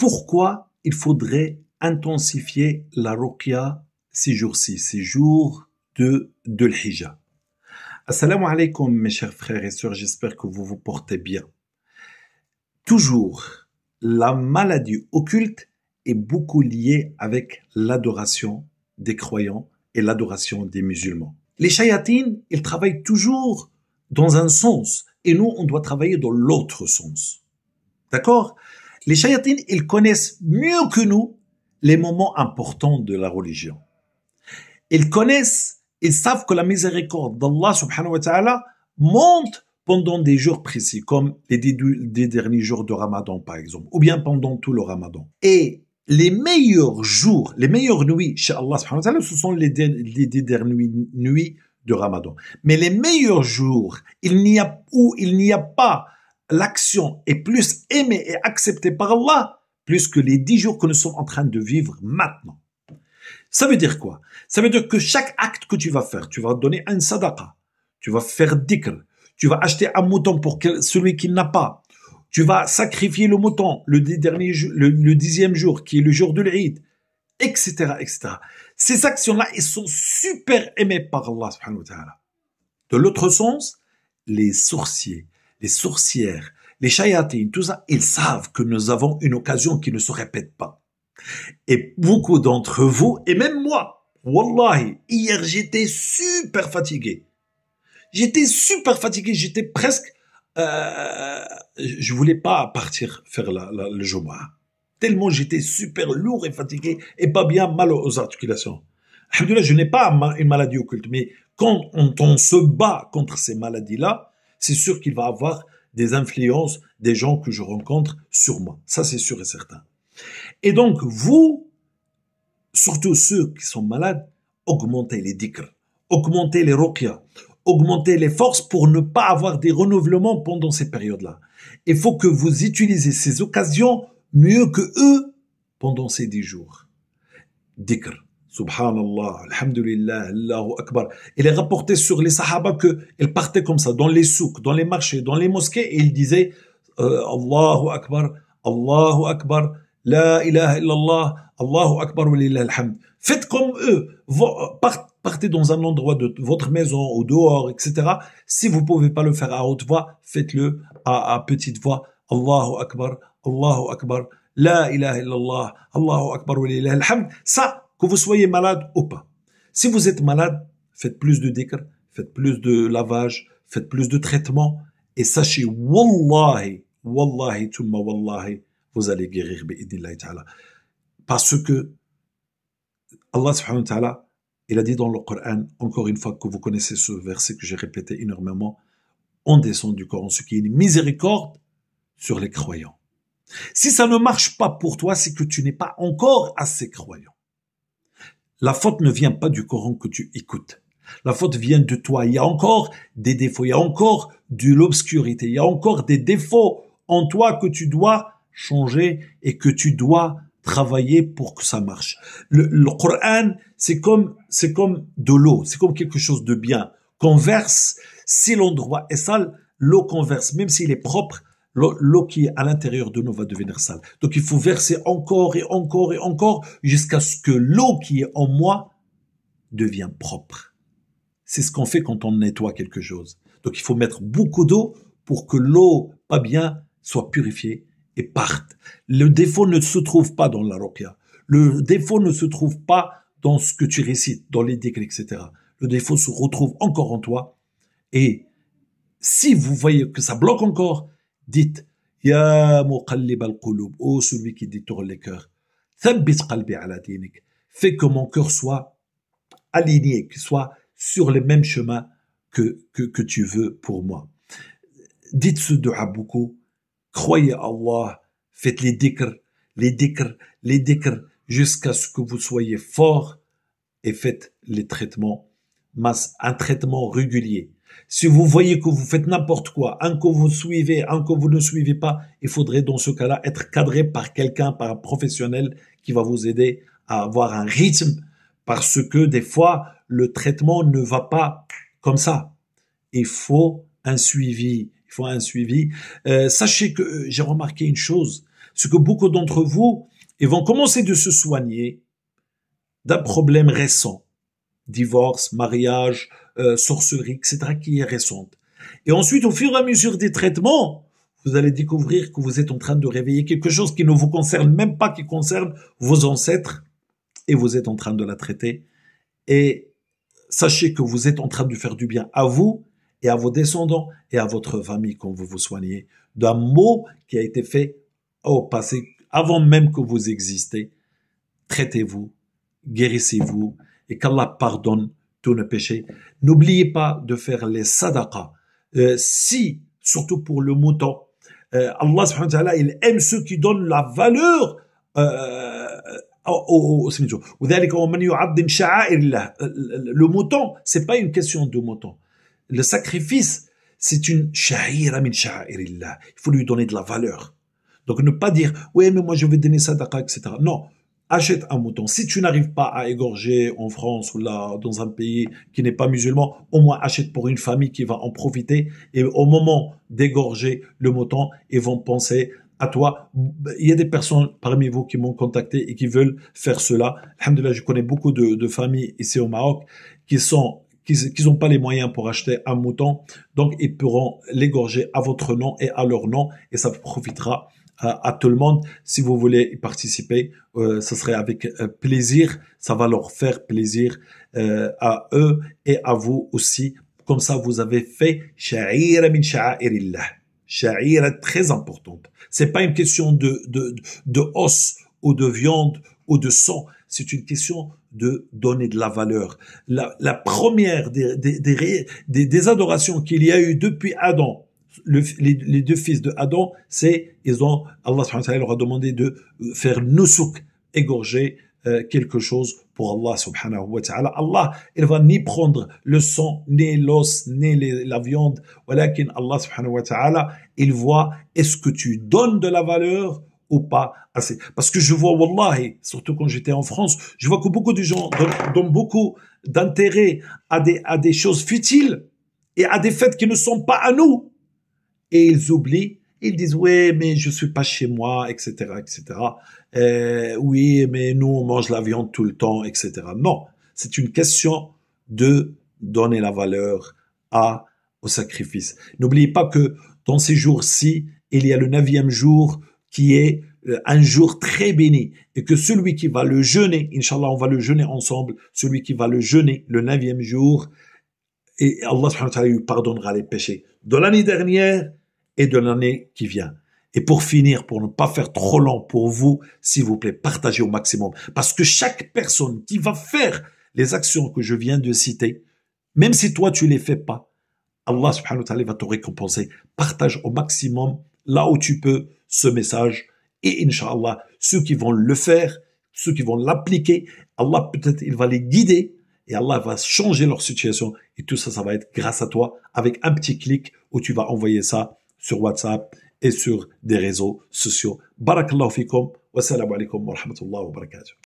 pourquoi il faudrait intensifier la ruqya ces jours-ci, ces jours de, de. Assalamu alaikum mes chers frères et sœurs, j'espère que vous vous portez bien. Toujours, la maladie occulte est beaucoup liée avec l'adoration des croyants et l'adoration des musulmans. Les chayatines, ils travaillent toujours dans un sens et nous, on doit travailler dans l'autre sens. D'accord? Les chayatines, ils connaissent mieux que nous les moments importants de la religion. Ils connaissent, ils savent que la miséricorde d'Allah subhanahu wa ta'ala monte pendant des jours précis, comme les dix, derniers jours de Ramadan par exemple, ou bien pendant tout le Ramadan. Et les meilleurs jours, les meilleures nuits chez Allah subhanahu wa ta'ala, ce sont les, les dernières nuits de Ramadan. Mais les meilleurs jours, il n'y a, où il n'y a pas l'action est plus aimée et acceptée par Allah, plus que les dix jours que nous sommes en train de vivre maintenant. Ça veut dire quoi? Ça veut dire que chaque acte que tu vas faire, tu vas donner un sadaqa, tu vas faire dhikr, tu vas acheter un mouton pour celui qui n'a pas, tu vas sacrifier le mouton le, dernier, dixième jour, qui est le jour de l'Eid, etc., etc. Ces actions-là, elles sont super aimées par Allah. De l'autre sens, les sorciers, les sorcières, les chayatines, tout ça, ils savent que nous avons une occasion qui ne se répète pas. Et beaucoup d'entre vous, et même moi, wallahi, hier j'étais super fatigué. J'étais super fatigué, j'étais presque, euh, je voulais pas partir faire le Jumu'ah. Tellement j'étais super lourd et fatigué et pas bien mal aux articulations. je n'ai pas une maladie occulte, mais quand on, on se bat contre ces maladies-là, c'est sûr qu'il va avoir des influences des gens que je rencontre sur moi. Ça, c'est sûr et certain. Et donc, vous, surtout ceux qui sont malades, augmentez les dhikr, augmentez les ruqya, augmentez les forces pour ne pas avoir des renouvellements pendant ces périodes-là. Il faut que vous utilisez ces occasions mieux que eux pendant ces dix jours. Dhikr. Subhanallah, Alhamdulillah, Allahu Akbar. Il est rapporté sur les Sahaba qu'ils partaient comme ça, dans les souks, dans les marchés, dans les mosquées, et ils disaient euh, Allahu Akbar, Allahu Akbar, La ilaha illallah, Allahu Akbar alhamd. Faites comme eux. Partez dans un endroit de votre maison ou dehors, etc. Si vous pouvez pas le faire à haute voix, faites-le à, petite voix. Allahu Akbar, Allahu Akbar, La ilaha illallah, Allahu Akbar alhamd. Ça, que vous soyez malade ou pas. Si vous êtes malade, faites plus de dhikr, faites plus de lavage, faites plus de traitement et sachez, wallahi, wallahi, tumma wallahi, vous allez guérir ta'ala. Parce que Allah subhanahu wa ta'ala, il a dit dans le Coran, encore une fois que vous connaissez ce verset que j'ai répété énormément, on descend du Coran, ce qui est une miséricorde sur les croyants. Si ça ne marche pas pour toi, c'est que tu n'es pas encore assez croyant. La faute ne vient pas du Coran que tu écoutes. La faute vient de toi. Il y a encore des défauts, il y a encore de l'obscurité, il y a encore des défauts en toi que tu dois changer et que tu dois travailler pour que ça marche. Le, Coran, c'est comme, c'est comme de l'eau, c'est comme quelque chose de bien. Converse, si l'endroit est sale, l'eau converse, même s'il est propre, l'eau qui est à l'intérieur de nous va devenir sale. Donc il faut verser encore et encore et encore jusqu'à ce que l'eau qui est en moi devienne propre. C'est ce qu'on fait quand on nettoie quelque chose. Donc il faut mettre beaucoup d'eau pour que l'eau pas bien soit purifiée et parte. Le défaut ne se trouve pas dans la roquia. Le défaut ne se trouve pas dans ce que tu récites, dans les décrets, etc. Le défaut se retrouve encore en toi. Et si vous voyez que ça bloque encore, dites Ya muqallib al-qulub, oh celui qui détourne les cœurs, thabbit qalbi. Fais que mon cœur soit aligné, qu'il soit sur les mêmes chemins que, que, tu veux pour moi. Dites ce dua beaucoup Croyez Allah, faites les dhikr, les dhikr, les dhikr, jusqu'à ce que vous soyez fort et faites les traitements, un traitement régulier. Si vous voyez que vous faites n'importe quoi, un que vous suivez, un que vous ne suivez pas, il faudrait dans ce cas-là être cadré par quelqu'un, par un professionnel qui va vous aider à avoir un rythme parce que des fois, le traitement ne va pas comme ça. Il faut un suivi, il faut un suivi. Euh, sachez que euh, j'ai remarqué une chose, c'est que beaucoup d'entre vous, ils vont commencer de se soigner d'un problème récent. Divorce, mariage, euh, sorcellerie, etc., qui est récente. Et ensuite, au fur et à mesure des traitements, vous allez découvrir que vous êtes en train de réveiller quelque chose qui ne vous concerne même pas, qui concerne vos ancêtres, et vous êtes en train de la traiter. Et sachez que vous êtes en train de faire du bien à vous et à vos descendants et à votre famille quand vous vous soignez d'un mot qui a été fait au passé, avant même que vous existez. Traitez-vous, guérissez-vous et qu'Allah pardonne tous nos péchés. N'oubliez pas de faire les sadaqas. Euh, si, surtout pour le mouton, euh, Allah subhanahu wa aime ceux qui donnent la valeur euh, au, au, le mouton, c'est pas une question de mouton. Le sacrifice, c'est une sha'ira. Il faut lui donner de la valeur. Donc ne pas dire, oui, mais moi je vais donner sadaqa, etc. Non, achète un mouton. Si tu n'arrives pas à égorger en France ou là, dans un pays qui n'est pas musulman, au moins achète pour une famille qui va en profiter. Et au moment d'égorger le mouton, ils vont penser à toi. Il y a des personnes parmi vous qui m'ont contacté et qui veulent faire cela. Alhamdulillah, je connais beaucoup de, familles ici au Maroc qui sont qui n'ont pas les moyens pour acheter un mouton, donc ils pourront l'égorger à votre nom et à leur nom, et ça profitera à, tout le monde. Si vous voulez y participer, euh, ce serait avec euh, plaisir. Ça va leur faire plaisir euh, à eux et à vous aussi. Comme ça, vous avez fait sha'ira min sha'airillah. Sha'ira très importante. C'est pas une question de, de, de os ou de viande ou de sang. C'est une question de donner de la valeur. La, la première des, des, des, des adorations qu'il y a eu depuis Adam les, deux fils de Adam, c'est ils ont Allah leur a demandé de faire nusuk, égorger euh, quelque chose pour Allah subhanahu wa ta'ala. Allah, il va ni prendre le sang, ni l'os, ni la viande, walakin Allah subhanahu wa ta'ala, il voit est-ce que tu donnes de la valeur ou pas assez. Parce que je vois, wallahi, surtout quand j'étais en France, je vois que beaucoup de gens donnent, donnent beaucoup d'intérêt à des, à des choses futiles et à des fêtes qui ne sont pas à nous et ils oublient. Ils disent oui, mais je suis pas chez moi, etc., etc. Euh, oui, mais nous on mange la viande tout le temps, etc. Non, c'est une question de donner la valeur à au sacrifice. N'oubliez pas que dans ces jours-ci, il y a le neuvième jour qui est euh, un jour très béni et que celui qui va le jeûner, inshallah, on va le jeûner ensemble, celui qui va le jeûner le neuvième jour, et Allah subhanahu wa lui pardonnera les péchés de l'année dernière et de l'année qui vient. Et pour finir, pour ne pas faire trop long pour vous, s'il vous plaît, partagez au maximum. Parce que chaque personne qui va faire les actions que je viens de citer, même si toi tu les fais pas, Allah subhanahu wa ta'ala va te récompenser. Partage au maximum là où tu peux ce message. Et inshallah, ceux qui vont le faire, ceux qui vont l'appliquer, Allah peut-être il va les guider et Allah va changer leur situation. Et tout ça, ça va être grâce à toi avec un petit clic où tu vas envoyer ça sur WhatsApp et sur des réseaux sociaux. Barakallahu fikum. Wassalamu alaikum wa rahmatullahi wa barakatuh.